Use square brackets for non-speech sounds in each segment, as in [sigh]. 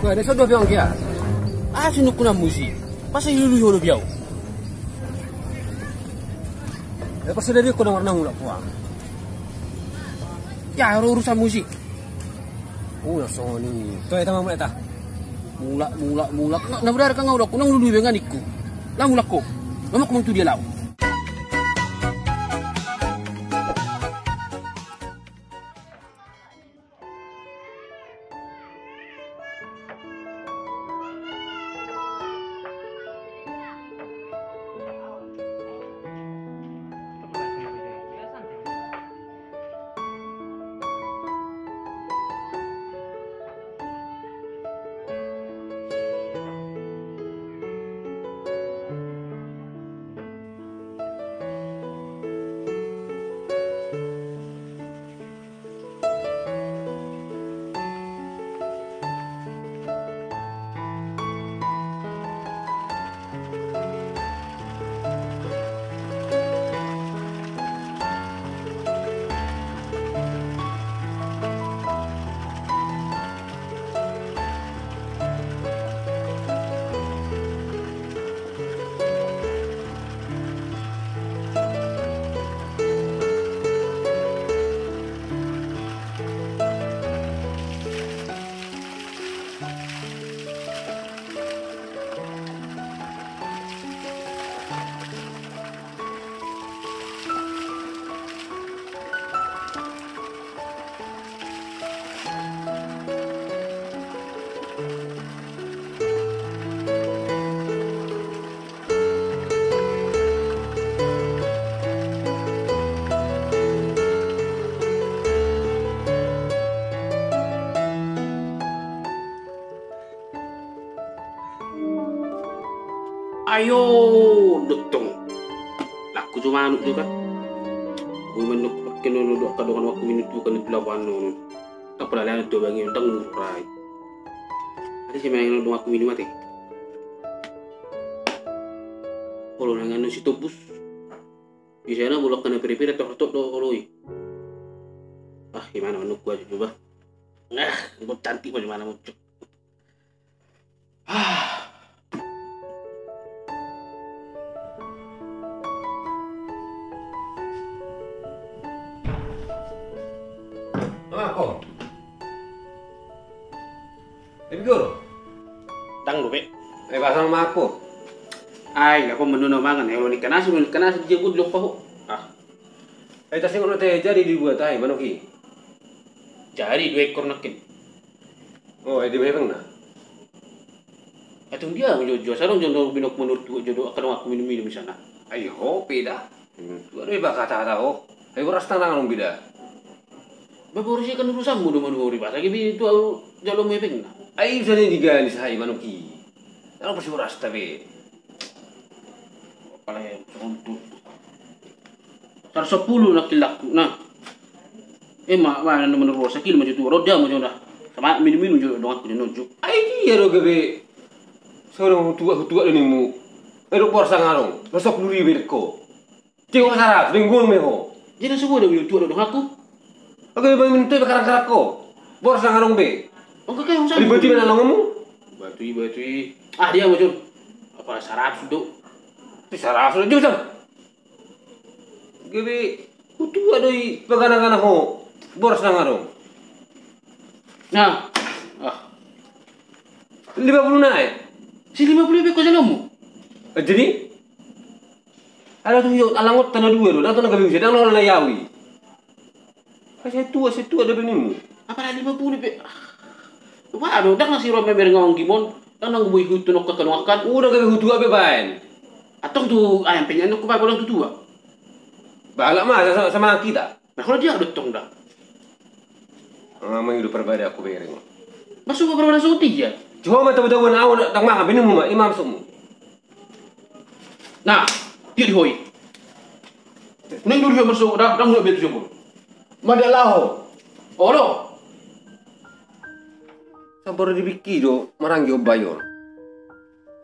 Kaya ada sodo biang kia. Ah sinu kuna musi. Pasa yulu yulu biau. Ya pasa dari kuna warna mula kuang. Ya urusan musik. Oh ya. Tuh ya tamang mulai ta. Mula mula mula. Nah benar kan ngau kuna ngulu dengan iku. Lah mula ko. Lama kumang tu dia lau. Ayo dotong laku cuma anu tu kan. Gue menuk pakai nono dok kadongan waktu minit tu kan itu lawan nono tak pernah lihat tu bagi tentang murai ada sih main nono waktu minit mati? Kalau nangan si topus di sana bolak kena peri-peri atau tok do koloi ah gimana menuk gua coba nah gue [laughs] cantik bagaimana muncul ah Guru. tang dobe Eh pasang sama aku. ay ako menuno mangan eh ni kanas ni kanas dia gud lo paho ah Eh tas ngono teh jadi dibuat ay manok ki. jadi dua ekor nakin Oh, eh di mana na? Atong dia menjojo sarong jono binok menurut tu jodo akan aku minum minum di sana. Ay ho, pida. Tu ano iba kata kata ho. Ay oras tanang anong Bapak sih kan urusan mudah mudah uri bahasa gibi itu au jalo mo ipeng na. Ay bisa ni diga ni sa manok ki. Ano pa si oras tabi? Pala untuk Sar sepuluh nak kilaku na. Eh ma ma na menurut rosa kilo macam tu roda mo jono. Sama minum minum jodo dong aku nojo. Ay iya ro gabe. Sorong tua tua ni mu. Ero por sangarong. Masok luri berko. Tengok sarap, minggu me ho. Jadi semua dah minum tu dong aku. Oke, bang mintu bekarang karak ko. Bor sangarong be. Oh kakek yang sana. Ribeti mana nongmu? Batu batu. Ah dia macam apa sarap sudah. Ti sarap sudah jujur. Gabe kutu adoi pagana-gana ho. Bor sangarong. Nah. Ah. 50 na eh. Si 50 be ko jalomu. Eh, Jadi ada tuh yuk alangot tanah dua lo, datang nagabi bisa, datang orang yawi. Kasi tua, si tua ada benimu. Apa ada 50 be? Waduh, dah nasi rompe berengong gimon. Dah nang bui hutu nok kekanuakan. Udah gabi tua bebain. Atong tu ayam penyanyi ko pa bolang tutua. Balak mah sama, sama kita. Nah kalau dia tong dah. Ngomong hidup berbeda aku bereng. Masuk ke berapa suti ya? Cuma mata betul betul awak tak makan benimu mah imam semua. Nah, dia dihoi. Neng dulu masuk dah dah mulai betul jempol. Madalah. Oh lo. Sabar di biki do maranggi obayon.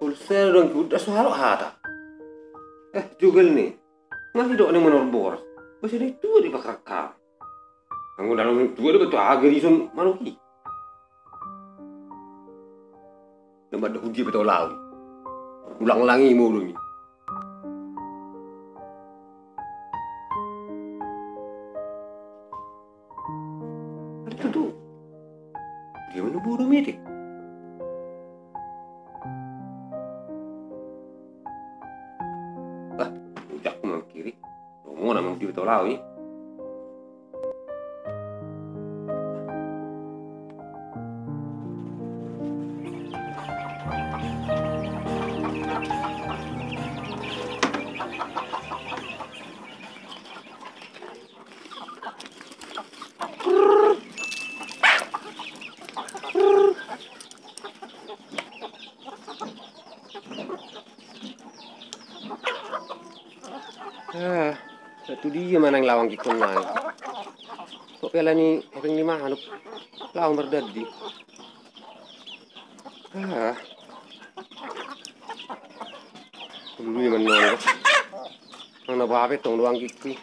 Pulsel dong kuda suara hata. Eh jugal nih. Ngasih do nih menor bor. Masih ada itu di bakrakka. Ang dalam dua ada betul agar isun manuki. Nama dah huji betul lau. Ulang-ulangi mu dulu ni. ang gitong na. So, kaya lang ni aking lima, ano, lao merdad di. Ah. Ano naman nga. Ang nababit, ang luang gitong.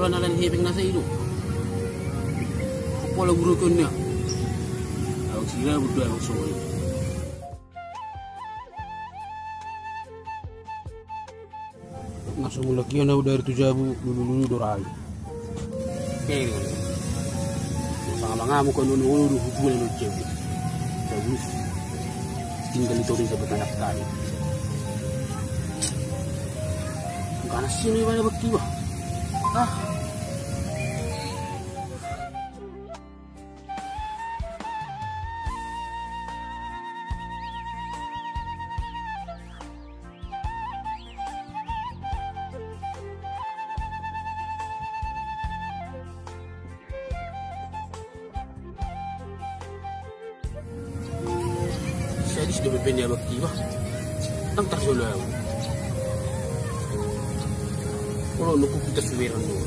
Kepala ulan alan hepeng nasa itu. Kepala guru kena. Aku sila berdua aku semua. Masuk lagi yang dari tujuh abu dulu dulu dorai. Oke. Sama ngamu kan dulu dulu hubungan lu cewek. Bagus. Tinggal itu sebelah anak kali. Karena sini mana bakti bah. Ah. Saya di sudah berpindah bakti bah. Ang tak solo Kalau nuku kita suweran dulu.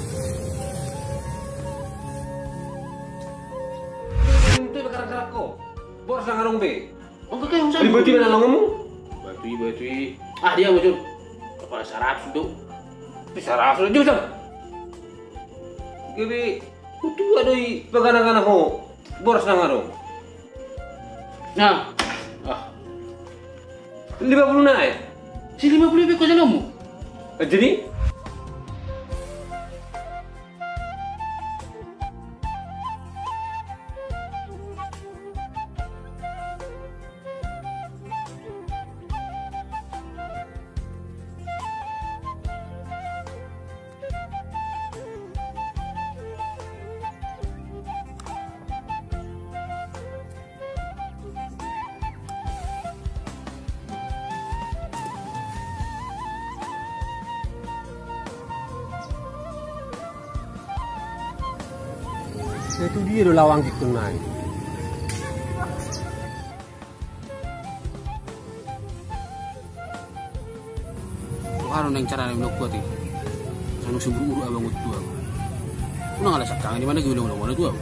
Itu perkara gerak ko. Boros nang anong be. Oh kakak yang Di bati mana mo? Batui batui. Ah dia muncul. Kepala sarap sudah. Bisa rasul jud sam. Gabi kutu adoi pagana-gana ko. Boros nang anong. Nah. Ah. 50 na eh. Si 50 lebih kau jalan mu? Eh, Jadi itu dia do lawang gitu naik. Karo nang cara nang blok kuat ini. Anu seburu uru abang utu aku. Kuna ngala sakang di mana gue ulang ulang tu aku.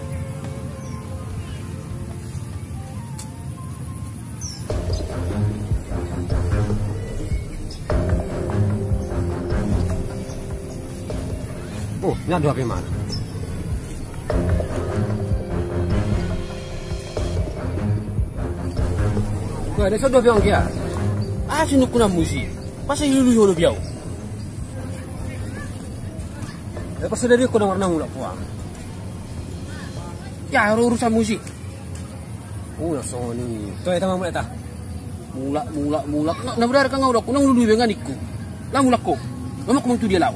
Oh, ini ada apa mana? Ada sudah bilang dia. Ah sino kuna musi. Pasa yulu yulu biau. Lepas sudah dia kau nak warna mula puang. Ya harus urusan musik. Oh, ya so ni. Tu ada mamu tak? Mula mula mula. Na benar ka nga udah kunang lulu dengan iku. Lang mula ko. Mama kumang tu dia lau.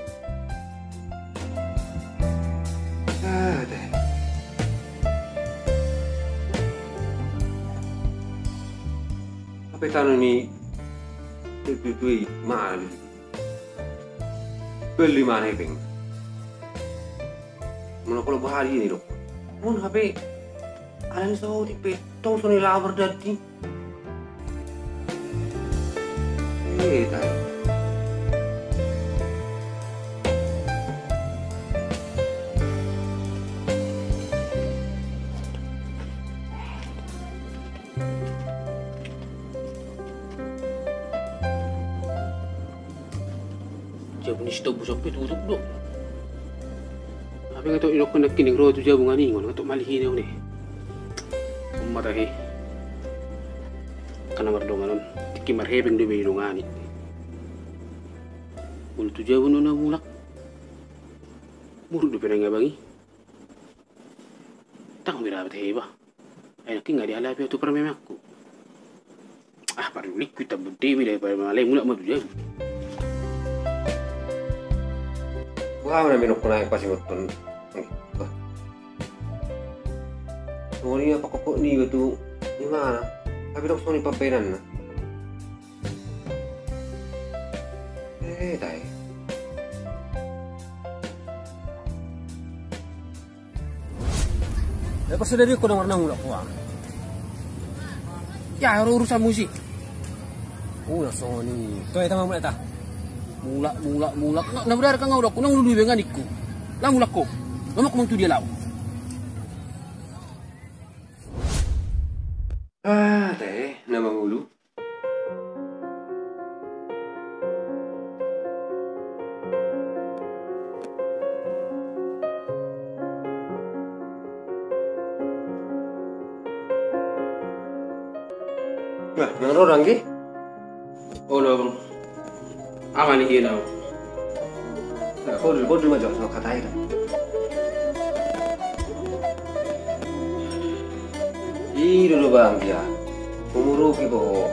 Kapitano ni Tutui mahal. Beli mana iping. Mana kalau bahari ini dok. Mun HP Alan sa di petong sa nilabar Jauh ni stop busok itu tutup dok. Tapi nga to inok ko nagkinig ro to jauh nga ningon nga to malihinaw ni. Umarahi. Kana mardo nga nun. Tiki marhebeng do may ilungani. Ulo to jauh no mulak. Murug do pinang nga bangi. Tang mirabat heba. Ay naking nga di alapi to para memakku. Ah, paru liquid tabud dewi daripada malay mulak matu. Wah, minum yang pasti betul. Sorry apa kok ni gitu gimana? Tapi dok Sony paperan na. Eh, dai. Lepas sudah dia kurang warna mula kuang. Ya, urusan musik. Oh, ya Sony. Tu yang tamu mula tak? Mulak, mulak, mulak. Nak nak berar kang udah kunang lulu dengan iku. Lang mulak ko. Lama ko mang tu dia law. Ah, teh, nama hulu. Nah, nang orang ki? Oh, lo bang. Ama ni hilaw. Nah, kodul kodul macam sama kata itu. Ih, dulu bang dia. Umuru ki bo.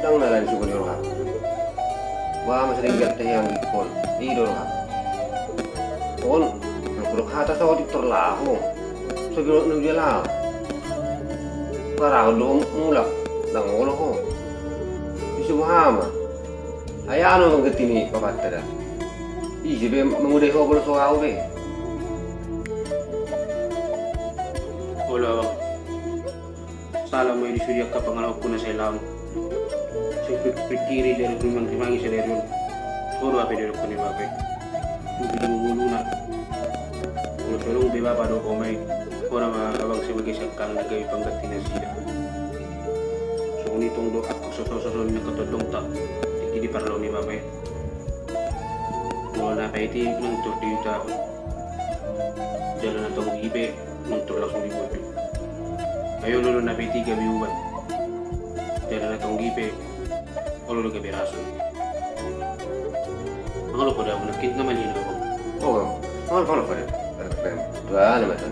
Dang nalan si kodul ha. Wah, masih ringgit teh yang ikon. Ih, dulu ha. Kon, yang kudu kata sa di terlahu. Segera nu dia lah. Parah dong mulak. Dang ulo ko. Isu Bang ketini papatta dah. Ih, be mengudai ko kalau soal be. Bang. Salah mo surya ka pangalaw ko na sa ilang. So, pikiri dari rumang timangi sa yun. Toro apa dari ko ni babe. Hindi mo mulu na. Kalau tolong beba pada komai. Orang abang sebagai sakang nagay panggati na sila. So, nitong do ako sa sososol na katulong ta. Hindi di parlo ni babe. Mula na pa iti ng turti yung tao. Jalan na tong ibe, ng turlas ng ibo. Ayaw lolo na piti gabi uwan. Jalan na tong ibe, o lolo gabi raso. Ang lolo ko daw, nakit naman. Oh, mana mana pada? Dua nama tu.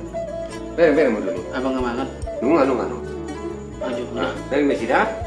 Beri beri mudu ni. Abang nga mangan, Nunga nunga Nah, na. dah.